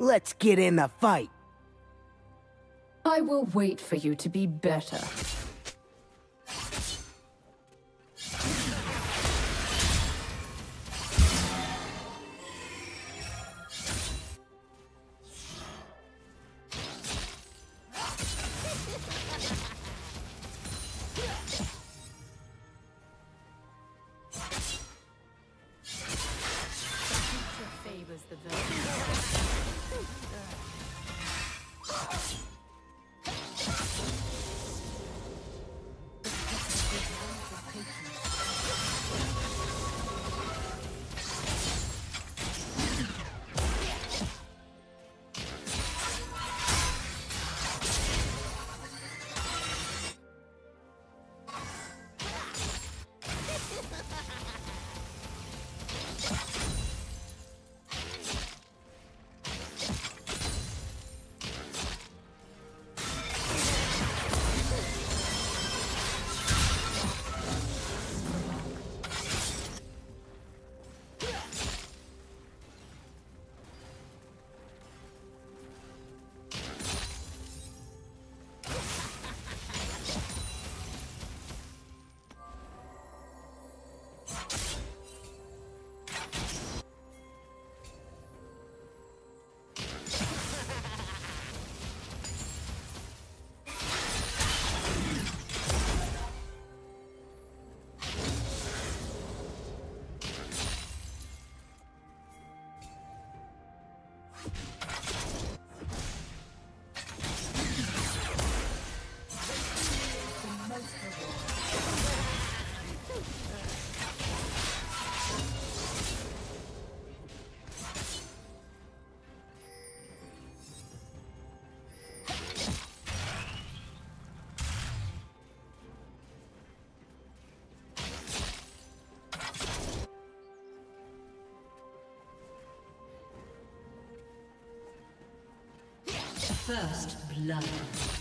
Let's get in the fight. I will wait for you to be better. First blood.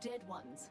Dead ones.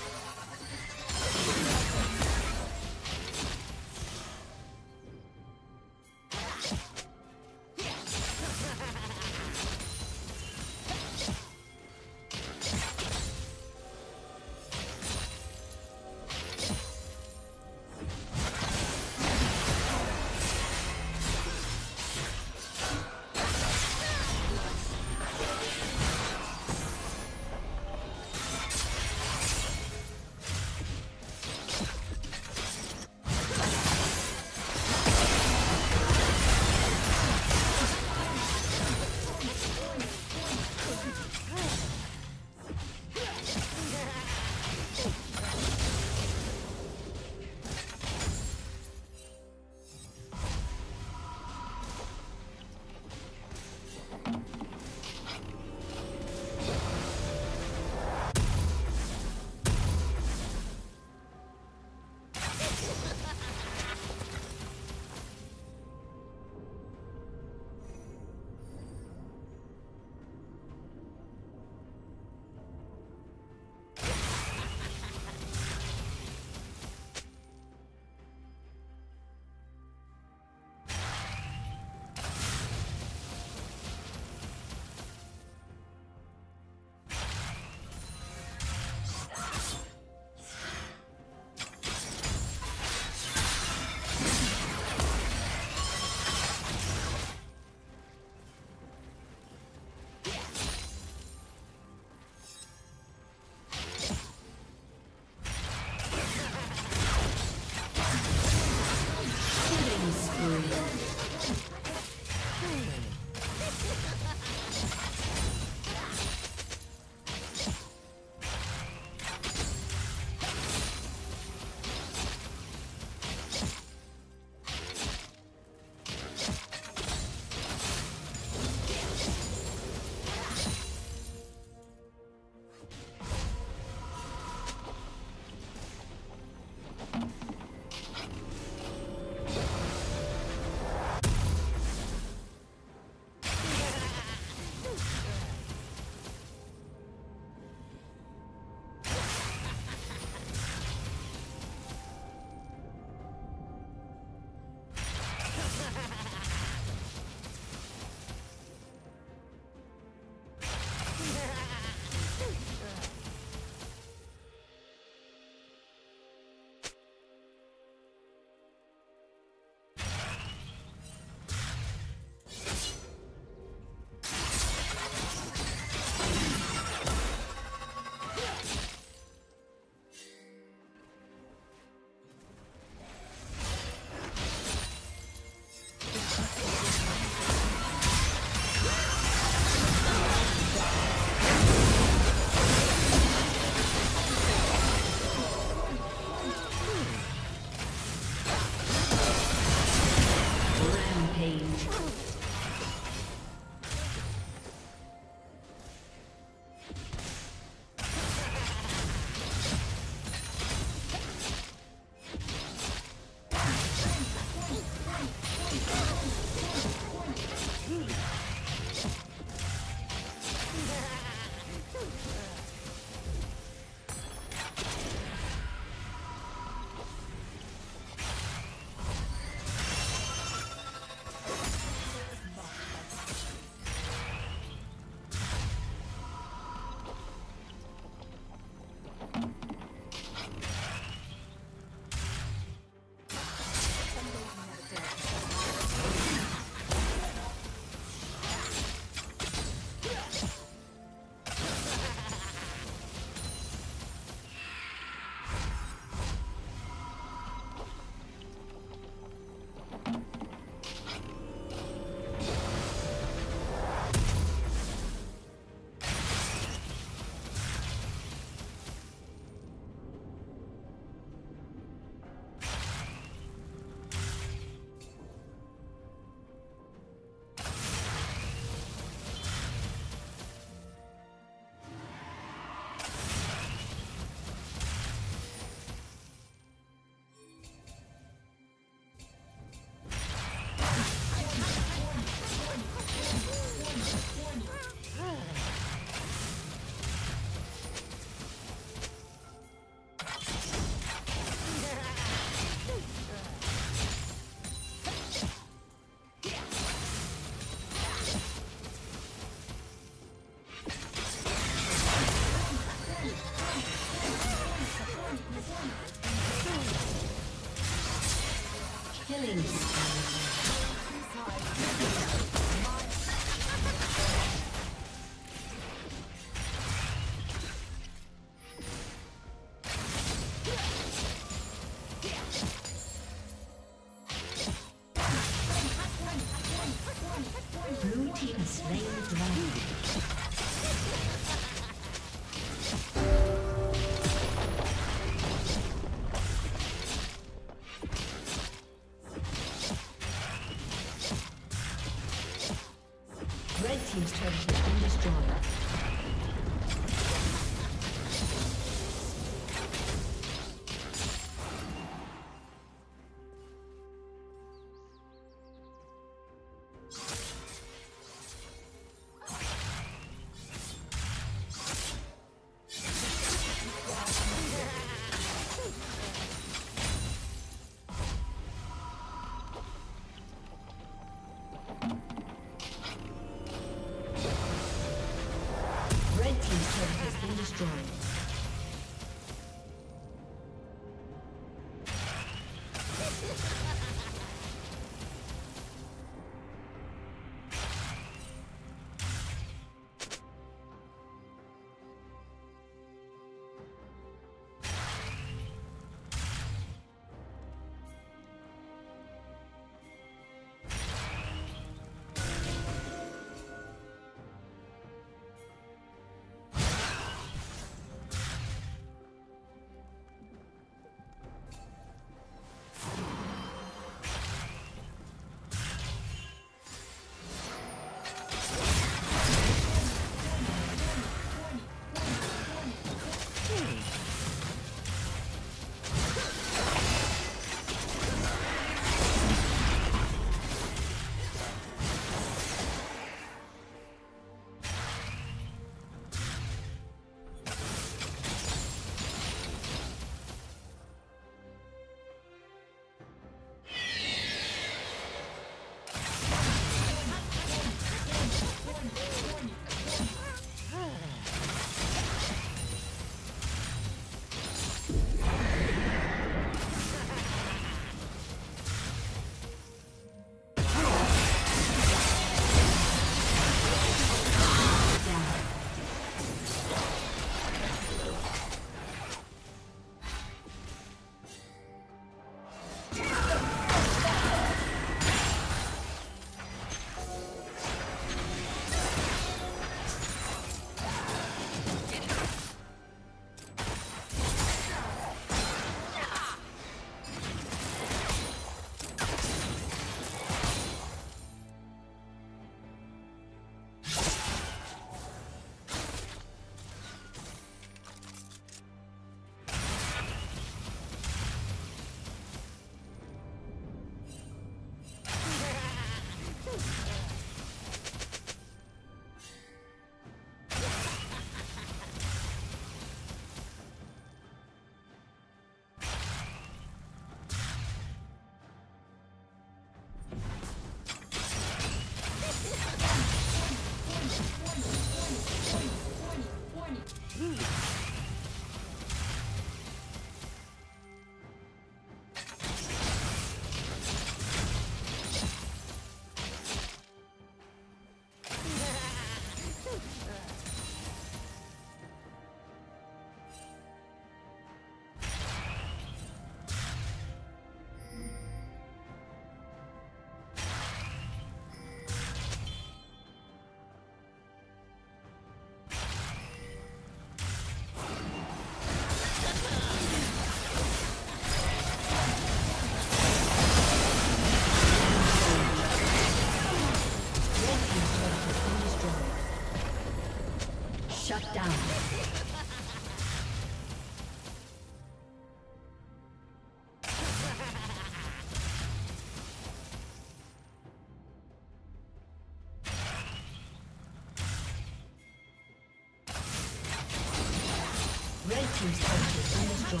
Team's turret has been.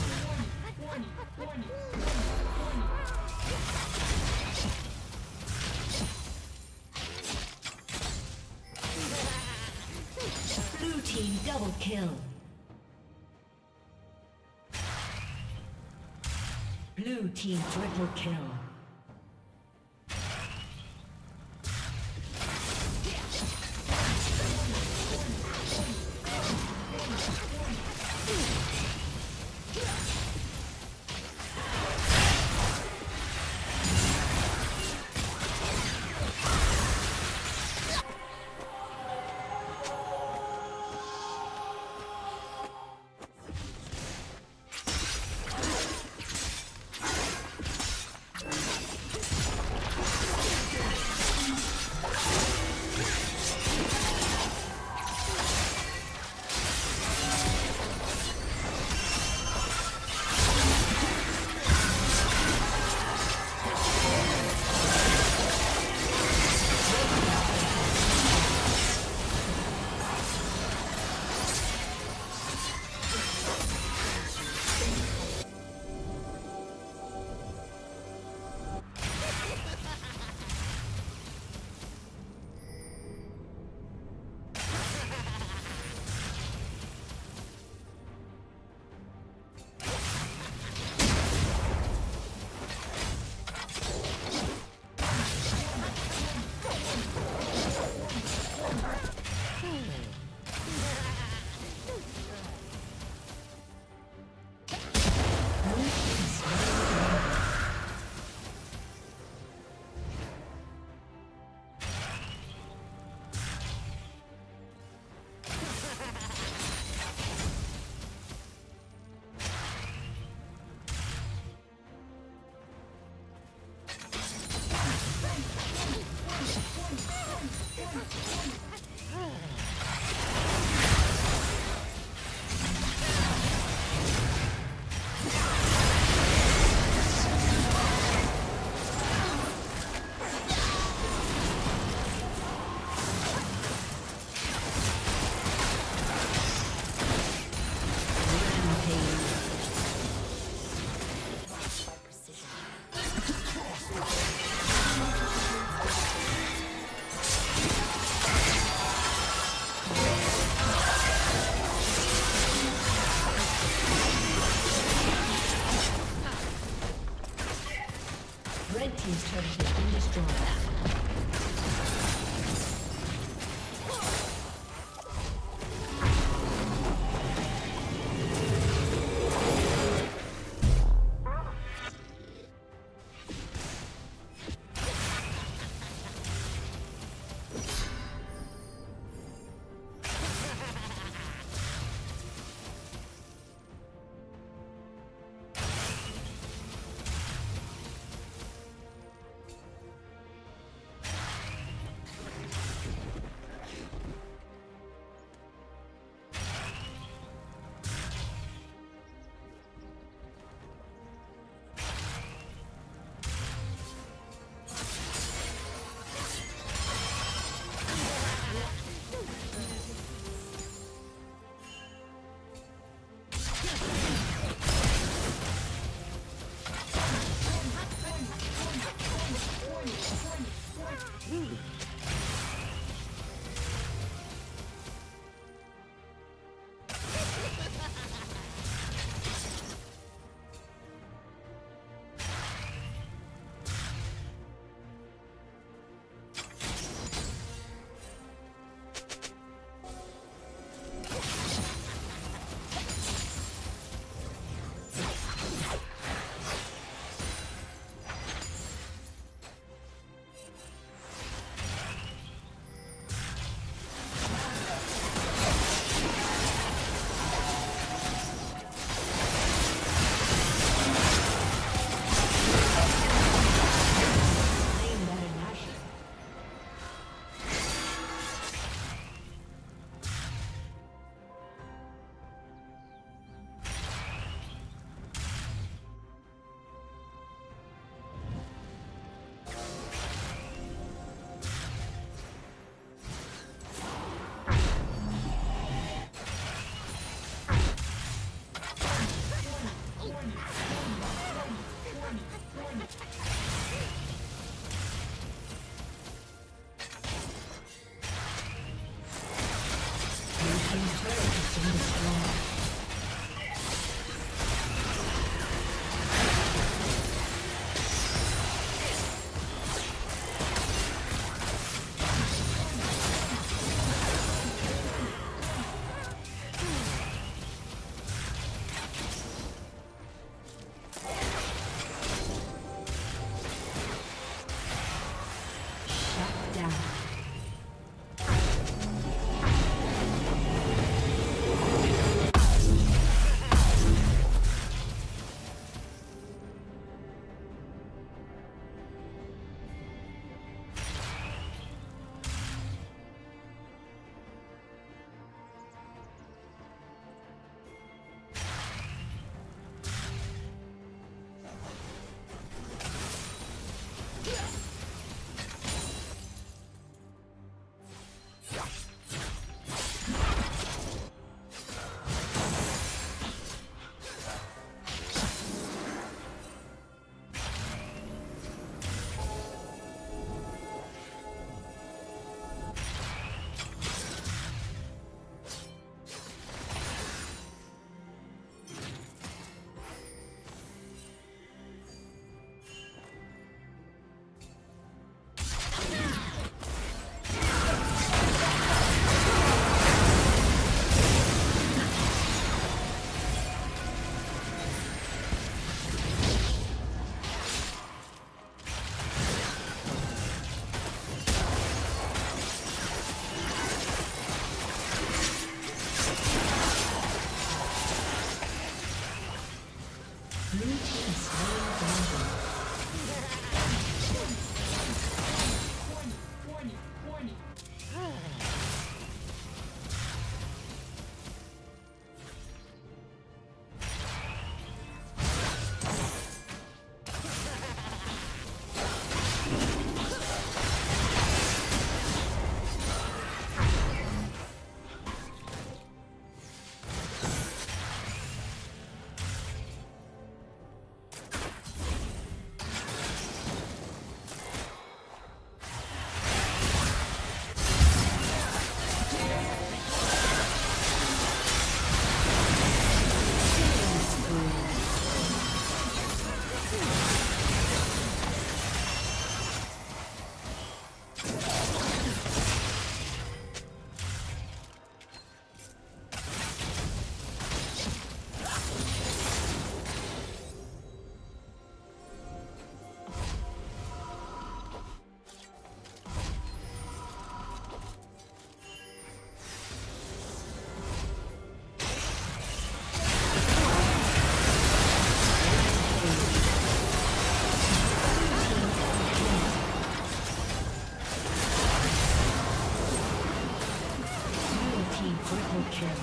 Blue team double kill. Blue team triple kill.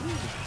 Double